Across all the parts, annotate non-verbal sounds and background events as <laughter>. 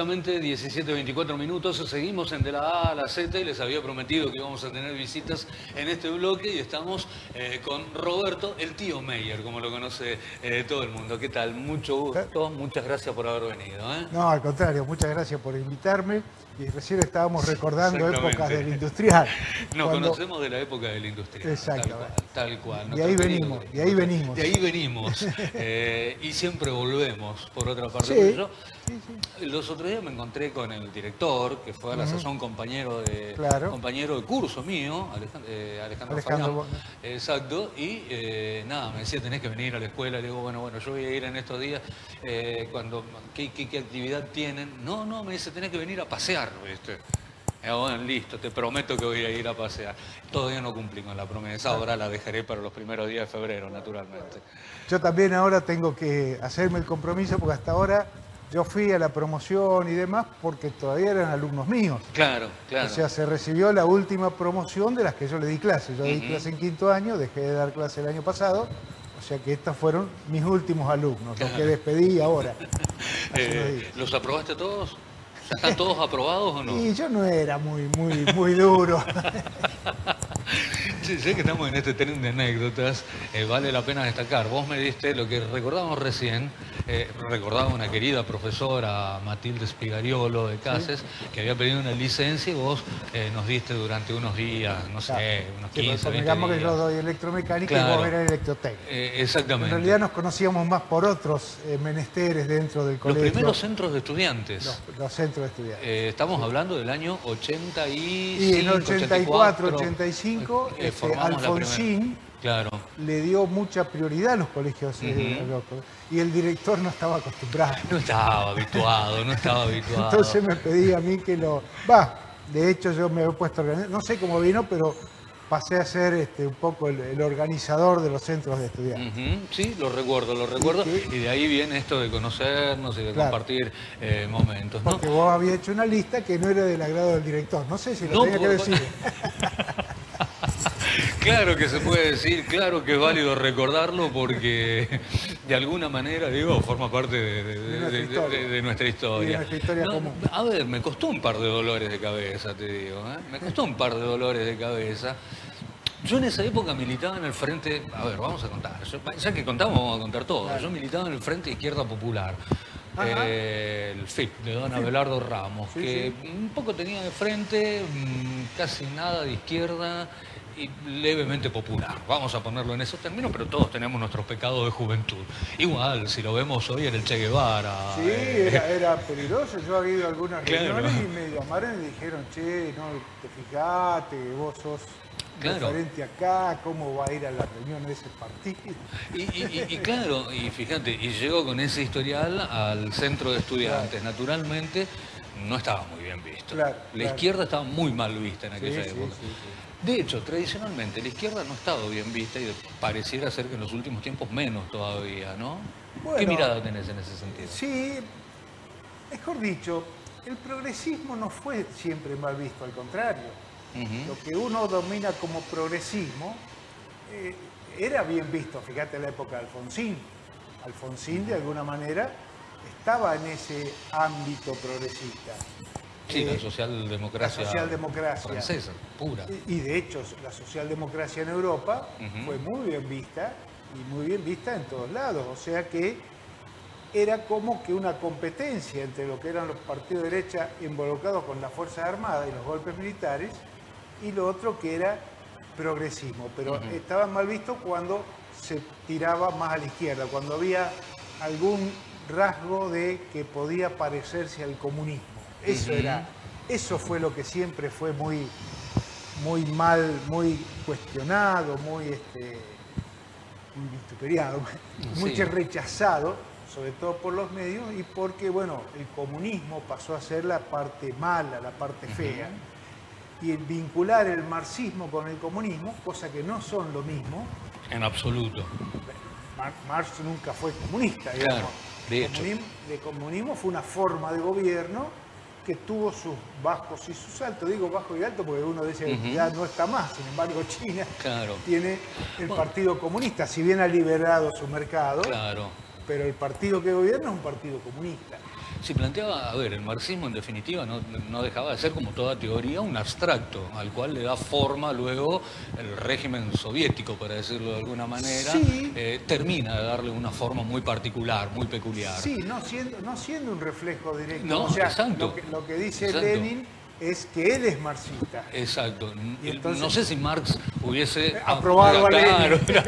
exactamente 17.24 minutos. Seguimos en De la A a la Z y les había prometido que íbamos a tener visitas en este bloque y estamos eh, con Roberto, el tío Meyer, como lo conoce eh, todo el mundo. ¿Qué tal? Mucho gusto, muchas gracias por haber venido. ¿eh? No, al contrario, muchas gracias por invitarme. Y recién estábamos recordando épocas del industrial. <laughs> Nos conocemos de la época del industrial. Exacto. Tal cual. Y ahí venimos, y ahí venimos. De ahí venimos. <laughs> y siempre volvemos, por otra parte. Sí. Los otros días me encontré con el director, que fue a la sazón compañero de compañero de curso mío, eh, Alejandro, Exacto, y eh, nada, me decía, tenés que venir a la escuela. Le digo, bueno, bueno, yo voy a ir en estos días. Eh, cuando ¿qué, qué, actividad tienen? No, no, me dice, tenés que venir a pasear, ¿viste? bueno, listo, te prometo que voy a ir a pasear. Todavía no cumplí con la promesa, ahora la dejaré para los primeros días de febrero, naturalmente. Yo también ahora tengo que hacerme el compromiso porque hasta ahora yo fui a la promoción y demás porque todavía eran alumnos míos. Claro, claro. O sea, se recibió la última promoción de las que yo le di clase. Yo di clase en quinto año, dejé de dar clase el año pasado. O sea que estos fueron mis últimos alumnos, los que despedí ahora. <laughs> Eh, ¿Los aprobaste todos? ¿Están todos aprobados o no? Y yo no era muy, muy, muy duro. <laughs> Sí, sé que estamos en este tren de anécdotas, eh, vale la pena destacar. Vos me diste lo que recordamos recién, eh, recordaba una querida profesora, Matilde Spigariolo de Cases, que había pedido una licencia y vos eh, nos diste durante unos días, no sé, unos 15, sí, 20 digamos que yo doy electromecánica y vos eras electrotécnica. Eh, exactamente. En realidad nos conocíamos más por otros menesteres dentro del colegio. Los primeros centros de estudiantes. Los, centros de estudiantes. estamos hablando del año 85, Y en 84, 85, este, Alfonsín Claro. le dio mucha prioridad a los colegios eh, locos. Y el director no estaba acostumbrado. <laughs> No estaba habituado, no estaba habituado. Entonces me pedía a mí que lo... Va, de hecho yo me he puesto a organizar, no sé cómo vino, pero pasé a ser este, un poco el, organizador de los centros de estudiantes. Sí, lo recuerdo, lo recuerdo. Y de ahí viene esto de conocernos y de compartir eh, momentos. Porque vos habías hecho una lista que no era del agrado del director. No sé si lo tenía que decir. <laughs> <laughs> Claro que se puede decir, claro que es válido recordarlo porque <laughs> de alguna manera, digo, forma parte de, nuestra historia. a ver, me costó un par de dolores de cabeza, te digo. ¿eh? Me costó un par de dolores de cabeza. Yo en esa época militaba en el frente, a ver, vamos a contar, ya que contamos, vamos a contar todo. Yo militaba en el Frente Izquierda Popular. Eh, el FIP de don Abelardo Ramos, que un poco tenía de frente, mm, casi nada de izquierda y levemente popular. Vamos a ponerlo en esos términos, pero todos tenemos nuestros pecados de juventud. Igual, si lo vemos hoy en el Che Guevara. Sí, eh, era, <laughs> peligroso. Yo he ido a algunas reuniones y me llamaron y dijeron, che, no, te fijate, vos sos claro. acá, cómo va a ir a la reunión de ese partido. Y, claro, y fíjate, y llegó con ese historial al centro de estudiantes. Naturalmente, no estaba muy bien visto. la izquierda estaba muy mal vista en aquella época. De hecho, tradicionalmente la izquierda no ha estado bien vista y pareciera ser que en los últimos tiempos menos todavía, ¿no? ¿Qué mirada tenés en ese sentido? Sí, mejor dicho, el progresismo no fue siempre mal visto, al contrario. Lo que uno domina como progresismo eh, era bien visto, fíjate en la época de Alfonsín. Alfonsín, de alguna manera, estaba en ese ámbito progresista. Sí, la socialdemocracia, francesa, pura. Y, de hecho, la socialdemocracia en Europa fue muy bien vista y muy bien vista en todos lados. O sea que era como que una competencia entre lo que eran los partidos de derecha involucrados con las Fuerzas Armadas y los golpes militares y lo otro que era progresismo. Pero estaba mal visto cuando se tiraba más a la izquierda, cuando había algún rasgo de que podía parecerse al comunismo. Eso era, eso fue lo que siempre fue muy, muy mal, muy cuestionado, muy, este, muy vituperiado, <laughs> muy rechazado, sobre todo por los medios y porque, bueno, el comunismo pasó a ser la parte mala, la parte fea. Y vincular el marxismo con el comunismo, cosa que no son lo mismo. En absoluto. Marx nunca fue comunista, digamos. de hecho. El comunismo fue una forma de gobierno que tuvo sus bajos y sus altos. Digo bajo y alto porque uno dice que ya no está más. Sin embargo, China tiene el Partido Comunista, si bien ha liberado su mercado, claro. pero el partido que gobierna es un partido comunista. Si planteaba, a ver, el marxismo en definitiva no, dejaba de ser como toda teoría un abstracto, al cual le da forma luego el régimen soviético, para decirlo de alguna manera, eh, termina de darle una forma muy particular, muy peculiar. Sí, no siendo, no siendo un reflejo directo. No, o sea, Lo que, lo que dice Lenin es que él es marxista. Exacto. no sé si Marx hubiese aprobado <laughs> a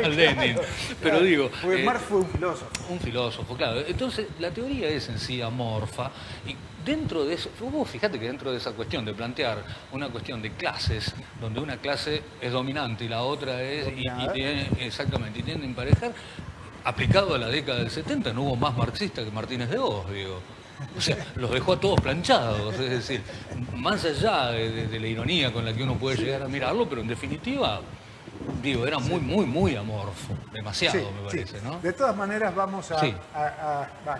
Lenin. Pero digo. Porque eh, Marx fue un filósofo. Un filósofo, claro. Entonces, la teoría es en sí amorfa. Y dentro de eso, vos fíjate que dentro de esa cuestión de plantear una cuestión de clases, donde una clase es dominante y la otra es. Y, tiene, exactamente, y tienen emparejar, aplicado a la década del 70, no hubo más marxista que Martínez de Oz, digo. O sea, los dejó a todos planchados. Es decir, más allá de, la ironía con la que uno puede llegar a mirarlo, pero en definitiva, digo, era muy, muy, muy amorfo. Demasiado, me parece, ¿no? De todas maneras, vamos a.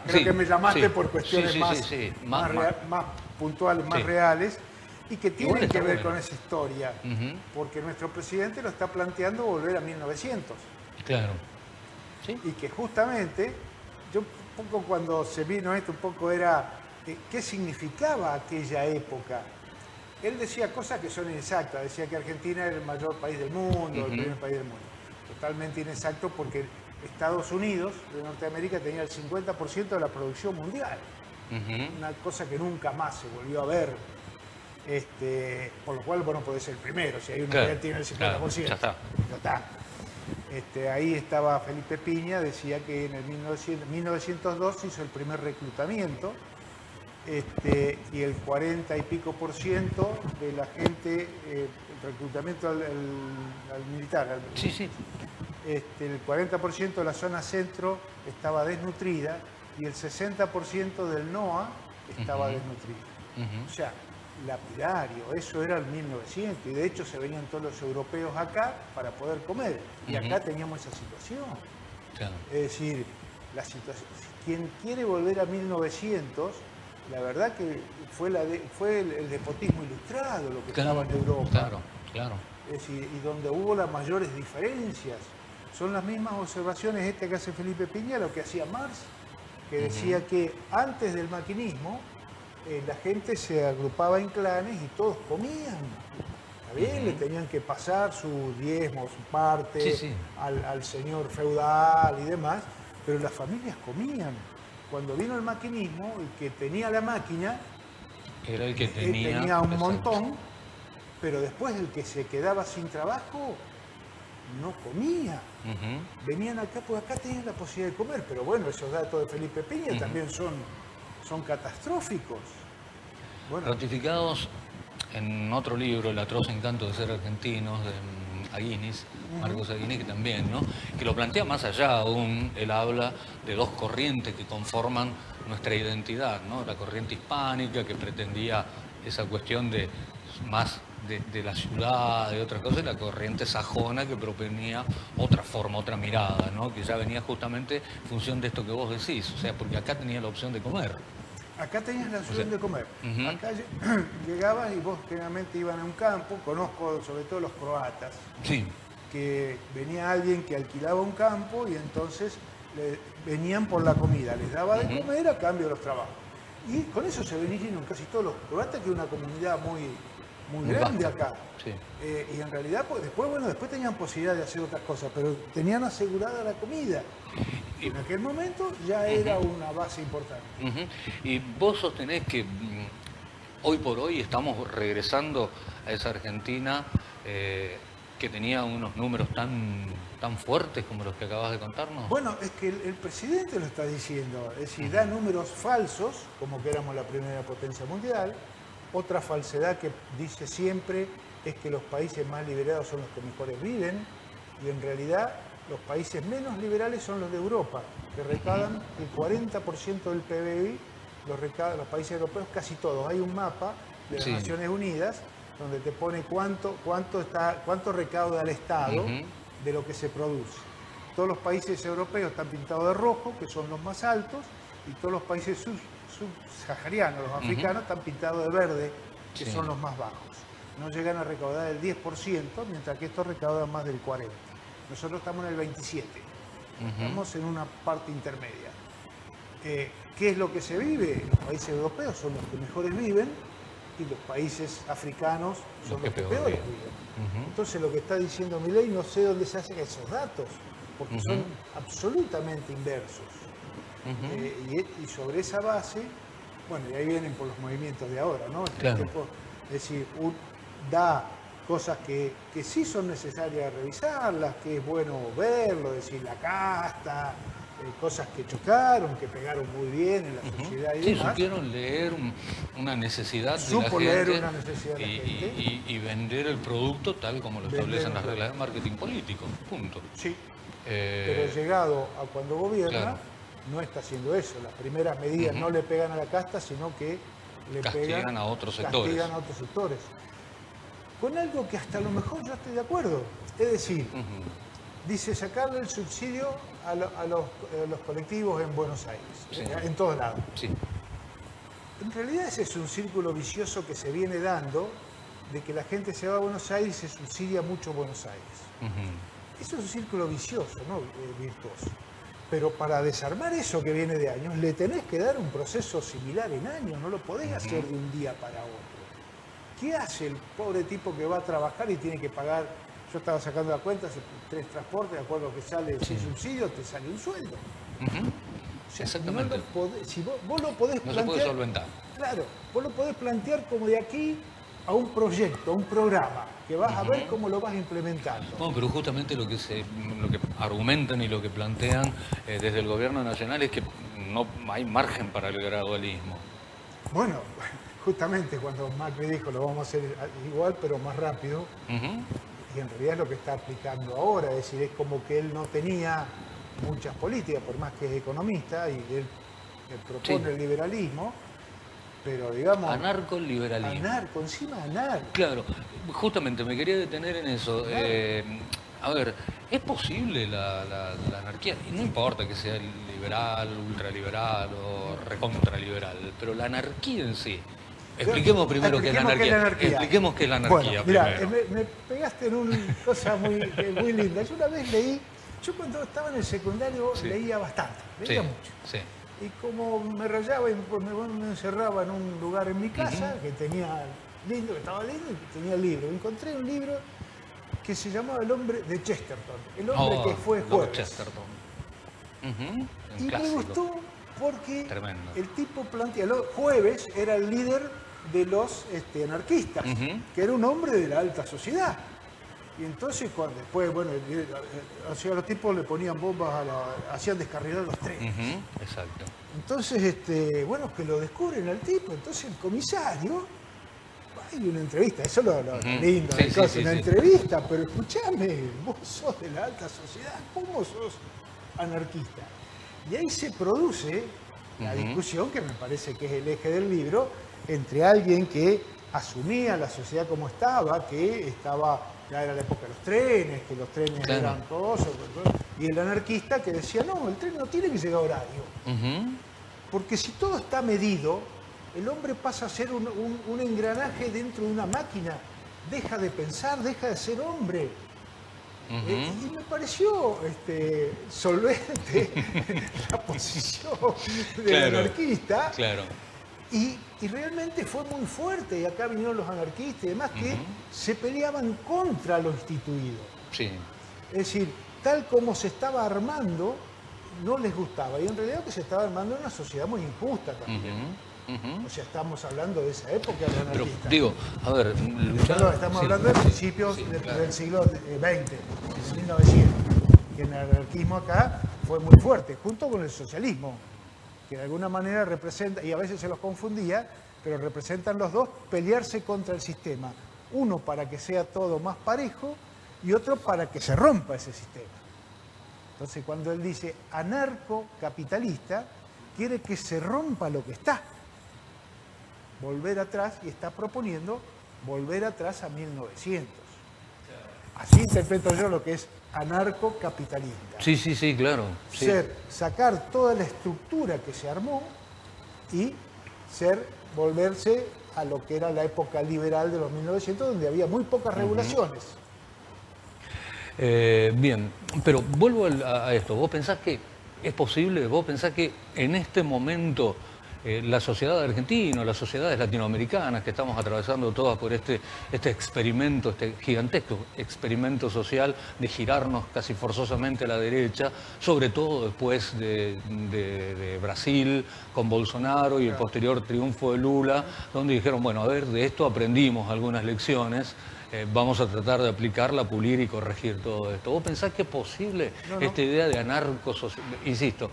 creo que me llamaste por cuestiones más, más, puntuales, más reales y que tienen que ver con esa historia, porque nuestro presidente lo está planteando volver a 1900. Claro. Y que justamente yo un poco cuando se vino esto, un poco era eh, qué significaba aquella época. Él decía cosas que son inexactas, decía que Argentina era el mayor país del mundo, el primer país del mundo. Totalmente inexacto porque Estados Unidos de Norteamérica tenía el 50% de la producción mundial. Una cosa que nunca más se volvió a ver. Este, por lo cual, bueno, puede ser el primero, si hay uno que tiene el 50%. ya está. Ya está. Este, ahí estaba Felipe Piña, decía que en el 1902 hizo el primer reclutamiento este, y el 40 y pico por ciento de la gente, eh, el reclutamiento al, militar, sí, sí. Este, el 40% de la zona centro estaba desnutrida y el 60% del NOA estaba desnutrida. O sea, lapidario, eso era el 1900 y de hecho se venían todos los europeos acá para poder comer y acá teníamos esa situación. Es decir, la situación, quien quiere volver a 1900, la verdad que fue, la fue el, despotismo ilustrado lo que estaba en Europa. Claro, claro. Es decir, y donde hubo las mayores diferencias. Son las mismas observaciones este que hace Felipe Piña, lo que hacía Marx, que decía que antes del maquinismo, eh, la gente se agrupaba en clanes y todos comían. bien? Le tenían que pasar su diezmo, su parte Al, señor feudal y demás, pero las familias comían. Cuando vino el maquinismo, el que tenía la máquina era el que eh, tenía, un montón, pero después el que se quedaba sin trabajo no comía. Venían acá, pues acá tenían la posibilidad de comer, pero bueno, esos datos de Felipe Piña también son son catastróficos. Ratificados en otro libro, El atroz encanto de ser argentinos, de Aguinis, Marcos Aguinis, que también, ¿no? Que lo plantea más allá aún, él habla de dos corrientes que conforman nuestra identidad, ¿no? La corriente hispánica que pretendía esa cuestión de más de, la ciudad, de otra cosa, y la corriente sajona que proponía otra forma, otra mirada, ¿no? que ya venía justamente en función de esto que vos decís, o sea, porque acá tenía la opción de comer. Acá tenías la opción de comer. Acá <clears throat> llegabas y vos generalmente iban a un campo, conozco sobre todo los croatas, sí. que venía alguien que alquilaba un campo y entonces venían por la comida, les daba de comer a cambio de los trabajos. Y con eso se venían casi todos los croatas, que es una comunidad muy, muy, grande acá. Eh, y en realidad, pues, después, bueno, después tenían posibilidad de hacer otras cosas, pero tenían asegurada la comida. Y en aquel momento ya era una base importante. Y vos sostenés que mm, hoy por hoy estamos regresando a esa Argentina eh, que tenía unos números tan, tan fuertes como los que acabas de contarnos. Bueno, es que el, presidente lo está diciendo, es decir, da números falsos, como que éramos la primera potencia mundial, otra falsedad que dice siempre es que los países más liberados son los que mejores viven y en realidad los países menos liberales son los de Europa, que recaudan el 40% del PBI, los, los países europeos casi todos. Hay un mapa de las Naciones Unidas donde te pone cuánto, cuánto, está, cuánto recauda el Estado de lo que se produce. Todos los países europeos están pintados de rojo, que son los más altos, y todos los países subsaharianos, los africanos, están pintados de verde, que son los más bajos. No llegan a recaudar el 10%, mientras que estos recaudan más del 40%. Nosotros estamos en el 27%. Estamos en una parte intermedia. Eh, ¿Qué es lo que se vive? Los países europeos son los que mejores viven y los países africanos son los, que peores viven. Entonces lo que está diciendo mi ley, no sé dónde se hacen esos datos, porque son absolutamente inversos. Eh, y, sobre esa base, bueno, y ahí vienen por los movimientos de ahora, ¿no? es decir, da cosas que, que, sí son necesarias revisarlas, que es bueno verlo, decir, la casta, eh, cosas que chocaron, que pegaron muy bien en la sociedad y sí, supieron leer una necesidad de la gente, una necesidad y, vender el producto tal como lo establecen las reglas de marketing político, punto. Sí, eh, pero llegado a cuando gobierna, no está haciendo eso. Las primeras medidas no le pegan a la casta, sino que le pegan a otros sectores. a otros sectores. Con algo que hasta lo mejor yo estoy de acuerdo. Es decir, dice sacarle el subsidio a, los, colectivos en Buenos Aires, en todos lados. En realidad ese es un círculo vicioso que se viene dando de que la gente se va a Buenos Aires y se subsidia mucho Buenos Aires. Eso es un círculo vicioso, no eh, virtuoso. Pero para desarmar eso que viene de años, le tenés que dar un proceso similar en años, no lo podés hacer de un día para otro. ¿Qué hace el pobre tipo que va a trabajar y tiene que pagar yo estaba sacando la cuenta, tres transportes, de acuerdo que sale sin subsidio, te sale un sueldo. Exactamente. si vos, lo podés plantear. solventar. Claro, vos lo podés plantear como de aquí a un proyecto, a un programa, que vas a ver cómo lo vas implementando. Bueno, pero justamente lo que se, lo que argumentan y lo que plantean eh, desde el gobierno nacional es que no hay margen para el gradualismo. Bueno, justamente cuando Macri dijo lo vamos a hacer igual pero más rápido, y en realidad es lo que está aplicando ahora, es decir, es como que él no tenía muchas políticas, por más que es economista, y él, propone el liberalismo, pero digamos... Anarco-liberalismo. Anarco, encima anarco. Claro, justamente me quería detener en eso. Eh, a ver, ¿es posible la, la, anarquía? Y no importa que sea liberal, ultraliberal o recontraliberal, pero la anarquía en sí. Expliquemos primero qué es la anarquía. Expliquemos qué es la anarquía. mira, me, pegaste en una cosa muy, muy linda. Yo una vez leí, yo cuando estaba en el secundario leía bastante, leía mucho. Y como me rayaba y pues, me, encerraba en un lugar en mi casa, que tenía lindo, que estaba lindo y que tenía libro. Encontré un libro que se llamaba El hombre de Chesterton, el hombre que oh, fue jueves. Chesterton. y me gustó porque el tipo plantea, jueves era el líder de los este, anarquistas, que era un hombre de la alta sociedad. Y entonces, cuando después, bueno, a los tipos le ponían bombas, a la, hacían descarrilar los trenes. Exacto. Entonces, este, bueno, que lo descubren al tipo. Entonces el comisario, hay una entrevista, eso es lo, lindo, una entrevista, pero escúchame, vos sos de la alta sociedad, ¿cómo sos anarquista? Y ahí se produce la discusión, que me parece que es el eje del libro, entre alguien que asumía la sociedad como estaba, que estaba, ya era la época de los trenes, que los trenes eran cosas, y el anarquista que decía, no, el tren no tiene que llegar a horario. Porque si todo está medido, el hombre pasa a ser un engranaje dentro de una máquina, deja de pensar, deja de ser hombre. Eh, y me pareció este, solvente <laughs> la posición del anarquista. Claro. Y, realmente fue muy fuerte, y acá vinieron los anarquistas y demás, que se peleaban contra lo instituido. Sí. Es decir, tal como se estaba armando, no les gustaba. Y en realidad que se estaba armando una sociedad muy injusta también. O sea, estamos hablando de esa época de Pero, digo, a ver, estamos hablando de principios del siglo XX, de 1900, que el anarquismo acá fue muy fuerte, junto con el socialismo, que de alguna manera representa, y a veces se los confundía, pero representan los dos pelearse contra el sistema. Uno para que sea todo más parejo y otro para que se rompa ese sistema. Entonces, cuando él dice anarcocapitalista, quiere que se rompa lo que está volver atrás y está proponiendo volver atrás a 1900. Así interpreto yo lo que es anarcocapitalista. Sí, sí, sí, claro. Ser, sacar toda la estructura que se armó y ser, volverse a lo que era la época liberal de los 1900, donde había muy pocas regulaciones. Eh, bien, pero vuelvo a esto. ¿Vos pensás que ¿Es posible? ¿Vos pensás que en este momento eh, la sociedad argentina, las sociedades latinoamericanas que estamos atravesando todas por este, este experimento, este gigantesco experimento social de girarnos casi forzosamente a la derecha, sobre todo después de, Brasil con Bolsonaro y el posterior triunfo de Lula, donde dijeron, bueno, a ver, de esto aprendimos algunas lecciones. Eh, vamos a tratar de aplicarla, pulir y corregir todo esto. ¿Vos pensás que es posible esta idea de anarco insisto,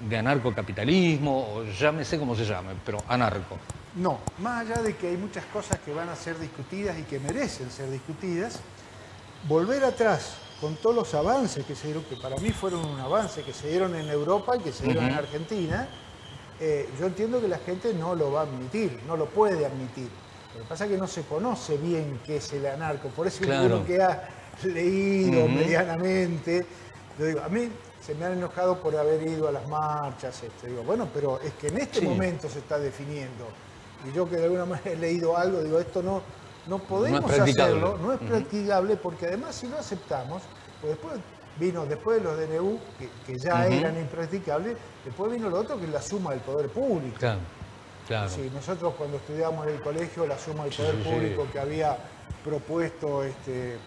de anarcocapitalismo, o llámese como se llame, pero anarco. No, más allá de que hay muchas cosas que van a ser discutidas y que merecen ser discutidas, volver atrás con todos los avances que se dieron, que para mí fueron un avance que se dieron en Europa y que se dieron en Argentina, eh, yo entiendo que la gente no lo va a admitir, no lo puede admitir. Lo que pasa es que no se conoce bien qué es el anarco, por eso claro. que ha leído medianamente, yo digo, a mí se me han enojado por haber ido a las marchas. Este, digo, bueno, pero es que en este momento se está definiendo. Y yo que de alguna <laughs> manera he leído algo, digo, esto no, no podemos hacerlo, no es practicable, porque además si lo aceptamos, pues después vino, después de los DNU, que, ya eran impracticables, después vino lo otro que es la suma del poder público. Claro, claro. Sí, nosotros cuando estudiamos en el colegio, la suma del poder público que había propuesto, este,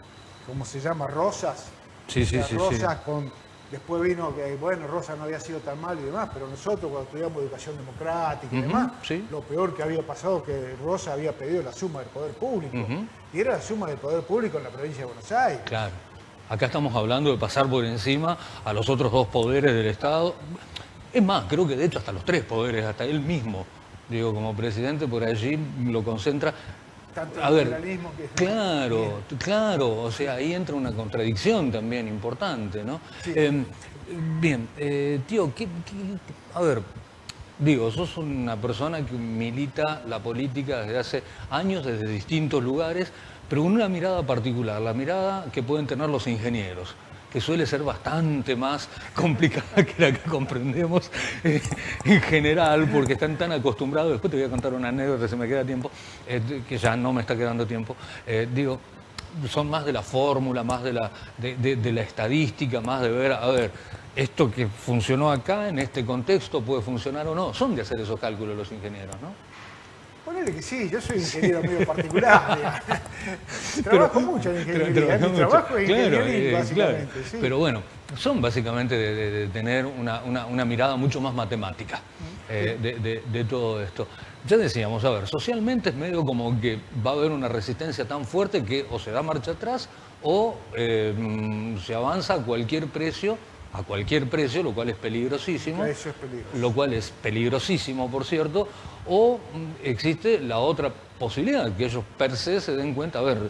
¿cómo se llama? Rosas. Sí, sí, sí. Rosas con Después vino que, bueno, Rosa no había sido tan mal y demás, pero nosotros cuando estudiamos educación democrática y demás, lo peor que había pasado que Rosa había pedido la suma del poder público. Y era la suma del poder público en la provincia de Buenos Aires. Claro. Acá estamos hablando de pasar por encima a los otros dos poderes del Estado. Es más, creo que de hecho hasta los tres poderes, hasta él mismo, digo, como presidente, por allí lo concentra a ver, Claro, claro, o sea, ahí entra una contradicción también importante, ¿no? Em, bien, eh, tío, a ver, digo, sos una persona que milita la política desde hace años, desde distintos lugares, pero con una mirada particular, la mirada que pueden tener los ingenieros que suele ser bastante más <laughs> complicada que la que comprendemos eh, en general, porque están tan acostumbrados, después te voy a contar una anécdota si me queda tiempo, eh, que ya no me está quedando tiempo, eh, digo, son más de la fórmula, más de la, de, la estadística, más de ver, a ver, esto que funcionó acá, en este contexto, puede funcionar o no. Son de hacer esos cálculos los ingenieros, ¿no? Ponele que sí, yo soy ingeniero medio particular. <laughs> trabajo mucho en ingeniería, mi trabajo es ingeniería, básicamente. Pero bueno, son básicamente de, tener una, mirada mucho más matemática eh, de, todo esto. Ya decíamos, a ver, socialmente es medio como que va a haber una resistencia tan fuerte que o se da marcha atrás o eh, mm, se avanza a cualquier precio a cualquier precio, lo cual es peligrosísimo. Eso es peligroso. Lo cual es peligrosísimo, por cierto. O mm, existe la otra posibilidad, que ellos per se se den cuenta, a ver,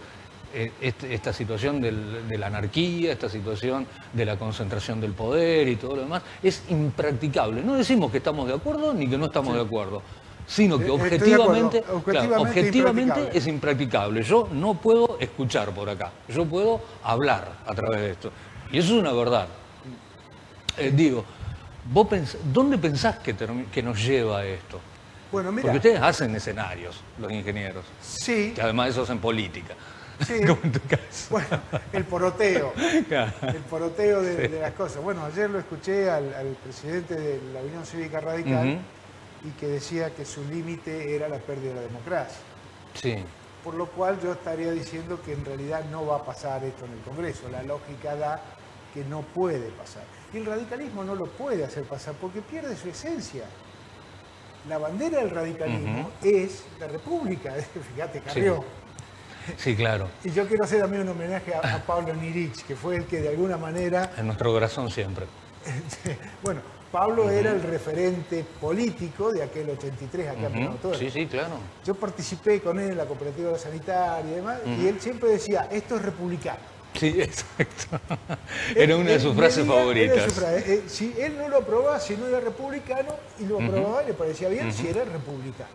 eh, este, esta situación de la anarquía, esta situación de la concentración del poder y todo lo demás, es impracticable. No decimos que estamos de acuerdo ni que no estamos de acuerdo sino que eh, objetivamente, objetivamente, es impracticable. Yo no puedo escuchar por acá, yo puedo hablar a través de esto. Y eso es una verdad. Eh, digo, ¿vos ¿dónde pensás que, que nos lleva esto? Bueno, mira. Porque ustedes hacen escenarios, los ingenieros. Sí. Que además eso hacen política. Sí. <laughs> en tu caso. Bueno, el poroteo. El poroteo de, las cosas. Bueno, ayer lo escuché al, presidente de la Unión Cívica Radical y que decía que su límite era la pérdida de la democracia. Sí. Por lo cual yo estaría diciendo que en realidad no va a pasar esto en el Congreso. La lógica da que no puede pasar. Y el radicalismo no lo puede hacer pasar porque pierde su esencia. La bandera del radicalismo es la república, <laughs> fíjate, Carrió. Sí. claro. Y yo quiero hacer también un homenaje a, Pablo Nirich, que fue el que de alguna manera... En nuestro corazón siempre. <laughs> bueno, Pablo era el referente político de aquel 83 acá en Sí, sí, claro. Yo participé con él en la cooperativa sanitaria y demás, y él siempre decía, esto es republicano. Sí, <laughs> exacto. Era una de sus frases favoritas. Eh, si él no lo aprobaba, si no era republicano, y lo aprobaba, le parecía bien si era republicano.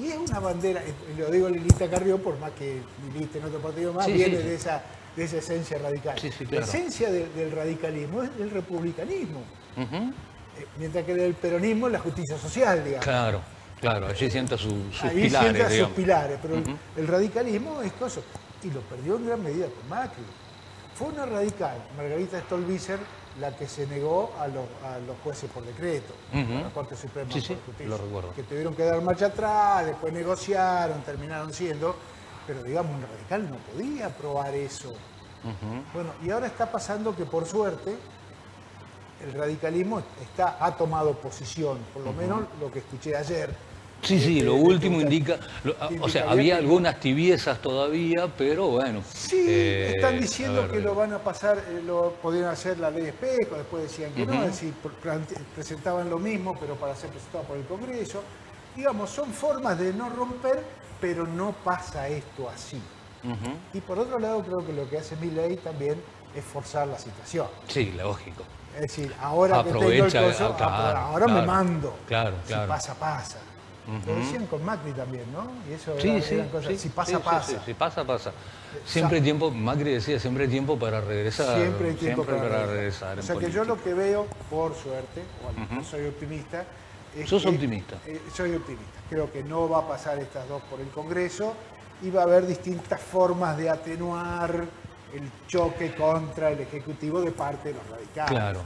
y es una bandera, lo digo Lilita Carrió, por más que milite en otro partido más, viene De, esa, de esa esencia radical. La esencia del radicalismo es el republicanismo. Eh, mientras que el peronismo es la justicia social, digamos. Claro. Claro, allí sienta sus Ahí pilares. Sienta sus pilares, pero el radicalismo es cosa y lo perdió en gran medida con Macri. Fue una radical, Margarita Stolbizer, la que se negó a los, jueces por decreto, a la Corte Suprema de Justicia, lo recuerdo. que tuvieron que dar marcha atrás, después negociaron, terminaron siendo, pero digamos, un radical no podía aprobar eso. Bueno, y ahora está pasando que por suerte el radicalismo está, ha tomado posición, por lo menos lo que escuché ayer. Sí, sí, lo último indica, o sea, había algunas tibiezas todavía, pero bueno. Sí, eh, están diciendo que lo van a pasar, eh, lo podrían hacer la ley de espejo, después decían que no, es decir, presentaban lo mismo, pero para ser presentado por el Congreso. Digamos, son formas de no romper, pero no pasa esto así. Y por otro lado, creo que lo que hace mi ley también es forzar la situación. Sí, lógico. Es decir, ahora que tengo el coso, ahora me mando. Claro, claro. Si pasa, pasa. Lo decían con Macri también, ¿no? Y eso sí, sí, si pasa, pasa. si pasa, pasa. Siempre hay tiempo, Macri decía, siempre hay tiempo para regresar. Siempre hay tiempo para, regresar. o sea que yo lo que veo, por suerte, bueno, soy optimista. Es ¿Sos optimista? Eh, soy optimista. Creo que no va a pasar estas dos por el Congreso y va a haber distintas formas de atenuar el choque contra el Ejecutivo de parte de los radicales. Claro.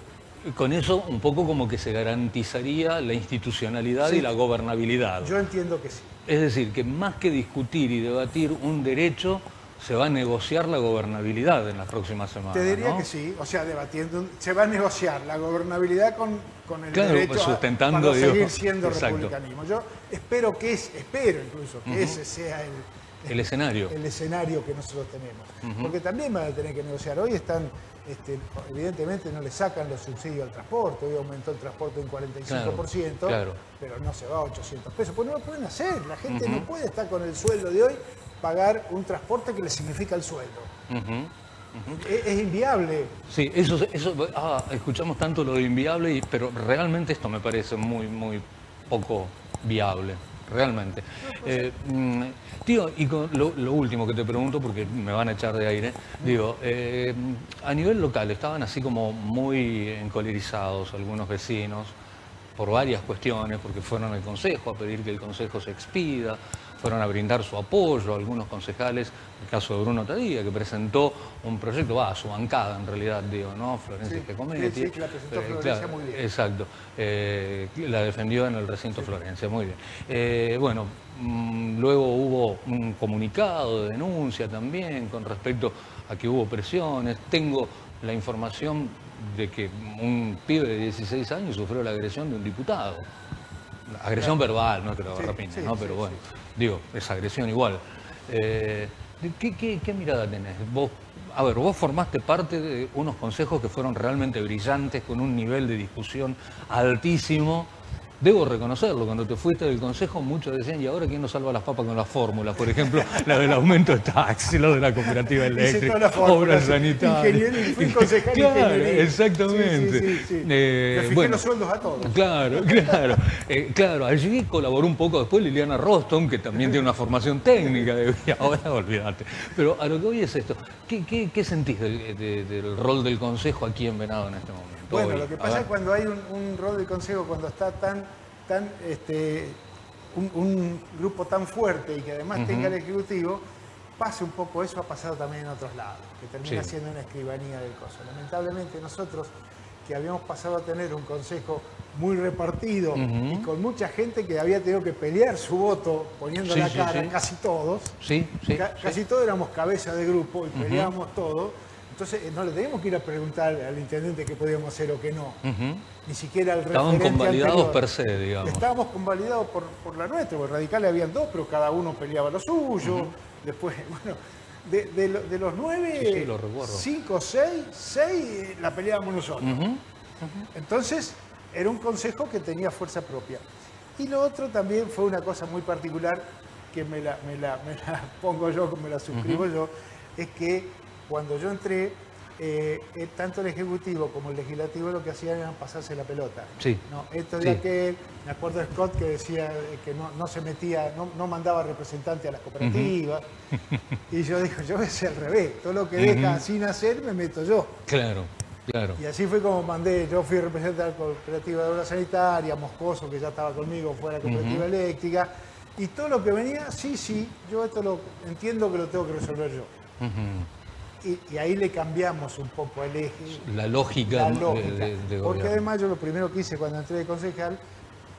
Con eso un poco como que se garantizaría la institucionalidad y la gobernabilidad. Yo entiendo que sí. Es decir, que más que discutir y debatir un derecho, se va a negociar la gobernabilidad en las próximas semanas. Te diría que sí, o sea, debatiendo, se va a negociar la gobernabilidad con, con el claro, derecho sustentando, a, seguir siendo republicanismo. Yo espero que es, espero incluso que ese sea el, el escenario. El escenario que nosotros tenemos. Porque también van a tener que negociar. Hoy están, este, evidentemente no le sacan los subsidios al transporte, hoy aumentó el transporte en 45%, pero no se va a 800 pesos. Pues no lo pueden hacer. La gente no puede estar con el sueldo de hoy, pagar un transporte que le significa el sueldo. Es, inviable. Sí, eso, eso ah, escuchamos tanto lo de inviable, pero realmente esto me parece muy, muy poco viable realmente. Eh, mm, tío, y lo, último que te pregunto, porque me van a echar de aire, digo, eh, a nivel local estaban así como muy encolerizados algunos vecinos por varias cuestiones, porque fueron al Consejo a pedir que el Consejo se expida, fueron a brindar su apoyo algunos concejales, el caso de Bruno Tadía, que presentó un proyecto, va, a su bancada en realidad, digo, ¿no? Florencia que Sí, sí, la presentó eh, Florencia muy bien. Exacto, eh, la defendió en el recinto Florencia, muy bien. Eh, bueno, mm, luego hubo un comunicado de denuncia también con respecto a que hubo presiones. Tengo la información de que un pibe de 16 años sufrió la agresión de un diputado. Agresión verbal, no que lo ¿no? Pero bueno, digo, es agresión igual. Eh, ¿qué, mirada tenés? Vos, a ver, vos formaste parte de unos consejos que fueron realmente brillantes, con un nivel de discusión altísimo, Debo reconocerlo, cuando te fuiste del consejo muchos decían, ¿y ahora quién nos salva las papas con las fórmulas? Por ejemplo, la del aumento de taxi, lo de la cooperativa eléctrica, obras sanitarias. Ingeniero, fui concejal claro, Exactamente. Sí, sí, eh, bueno, los sueldos a todos. Claro, <laughs> claro. Eh, claro, allí colaboró un poco después Liliana Roston, que también tiene una formación técnica, de, <laughs> ahora olvídate. Pero a lo que voy es esto, ¿qué, qué, sentís del, del rol del consejo aquí en Venado en este momento? Bueno, lo que pasa es cuando hay un, rol de consejo, cuando está tan, tan este, un, grupo tan fuerte y que además tenga el ejecutivo, pasa un poco eso, ha pasado también en otros lados, que termina siendo una escribanía del coso. Lamentablemente nosotros, que habíamos pasado a tener un consejo muy repartido y con mucha gente que había tenido que pelear su voto poniendo la cara, casi todos, casi todos éramos cabeza de grupo y peleábamos todos, entonces eh, no le teníamos que ir a preguntar al intendente qué podíamos hacer o qué no. Ni siquiera al Estaban convalidados per se, digamos. Estábamos convalidados por, por la nuestra, porque radicales habían dos, pero cada uno peleaba lo suyo. Después, <laughs> bueno, de, los nueve, cinco, seis, seis eh, la peleábamos nosotros. Entonces, era un consejo que tenía fuerza propia. Y lo otro también fue una cosa muy particular que me la, me la, me la <laughs> pongo yo, me la suscribo yo, es que cuando yo entré, eh, eh, tanto el Ejecutivo como el Legislativo lo que hacían era pasarse la pelota. Sí. ¿no? Esto de aquel, me acuerdo de Scott que decía que no, se metía, no, mandaba representante a las cooperativas. <laughs> y yo digo, yo a ser al revés, todo lo que deja sin hacer me meto yo. Claro. Claro. Y así fue como mandé, yo fui representante de la cooperativa de obra sanitaria, Moscoso, que ya estaba conmigo, fue la cooperativa eléctrica, y todo lo que venía, sí, sí, yo esto lo entiendo que lo tengo que resolver yo. Y, ahí le cambiamos un poco el eje. La lógica, De, Porque además yo lo primero que hice cuando entré de concejal,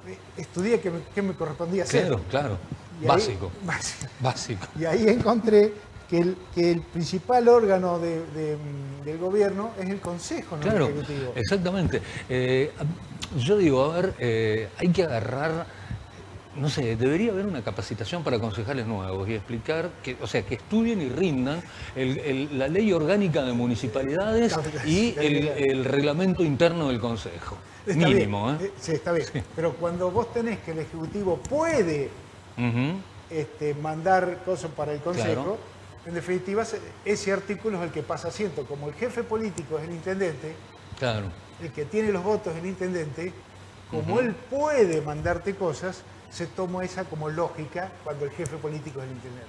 eh, estudié qué me, correspondía hacer. Claro, claro. <laughs> básico, básico. Y ahí encontré que el, que el principal órgano del gobierno es el Consejo, no claro, el Ejecutivo. Exactamente. Eh, yo digo, a ver, eh, hay que agarrar no sé, debería haber una capacitación para concejales nuevos y explicar, que, o sea, que estudien y rindan la ley orgánica de municipalidades y el, reglamento interno del Consejo. Mínimo, ¿eh? ¿eh? Sí, está bien. Pero cuando vos tenés que el Ejecutivo puede este, mandar cosas para el Consejo, en definitiva ese artículo es el que pasa asiento. Como el jefe político es el intendente, claro. el que tiene los votos es el intendente, como él puede mandarte cosas, se toma esa como lógica cuando el jefe político es el intendente.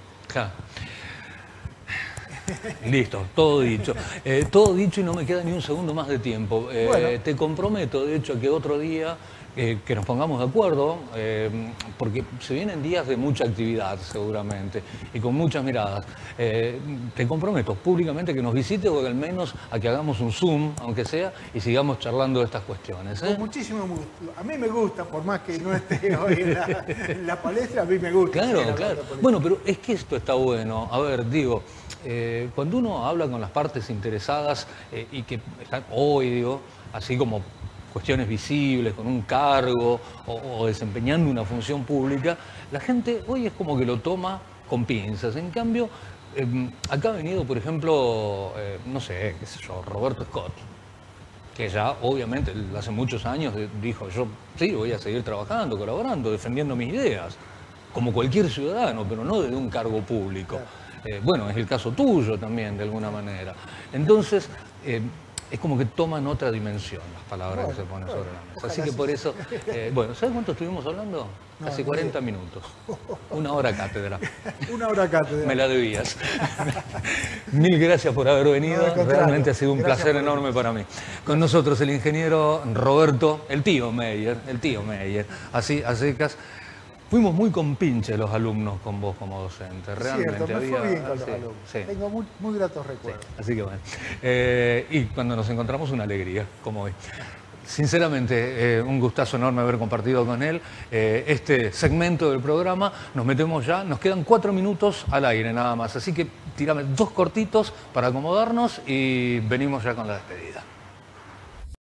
Listo, todo dicho. Eh, todo dicho y no me queda ni un segundo más de tiempo. Eh, te comprometo, de hecho, que otro día eh, que nos pongamos de acuerdo, eh, porque se vienen días de mucha actividad seguramente y con muchas miradas. Eh, te comprometo públicamente que nos visite o al menos a que hagamos un Zoom, aunque sea, y sigamos charlando de estas cuestiones. Con muchísimo gusto. A mí me gusta, por más que no esté <laughs> hoy en la, palestra, a mí me gusta. Claro, claro. Bueno, pero es que esto está bueno. A ver, digo, cuando uno habla con las partes interesadas y que están hoy, digo, así como cuestiones visibles, con un cargo o, desempeñando una función pública, la gente hoy es como que lo toma con pinzas. En cambio, em, acá ha venido, por ejemplo, eh, no sé, qué sé yo, Roberto Scott, que ya obviamente hace muchos años dijo, yo sí, voy a seguir trabajando, colaborando, defendiendo mis ideas, como cualquier ciudadano, pero no desde un cargo público. Eh, bueno, es el caso tuyo también, de alguna manera. Entonces, em, es como que toman otra dimensión las palabras que se ponen sobre la mesa. Así que por eso, eh, bueno, ¿sabes cuánto estuvimos hablando? Casi 40 minutos. Una hora cátedra. <laughs> Una hora cátedra. Me la debías. <laughs> Mil gracias por haber venido. Realmente ha sido un placer enorme para mí. Con nosotros el ingeniero Roberto, el tío Meyer, el tío Meyer, así a secas. Fuimos muy compinches los alumnos con vos como docente, realmente. Cierto, me fue bien con los alumnos. Tengo muy, gratos recuerdos. así que bueno. Eh, y cuando nos encontramos, una alegría, como hoy. Sinceramente, eh, un gustazo enorme haber compartido con él eh, este segmento del programa. Nos metemos ya, nos quedan cuatro minutos al aire nada más. Así que tirame dos cortitos para acomodarnos y venimos ya con la despedida.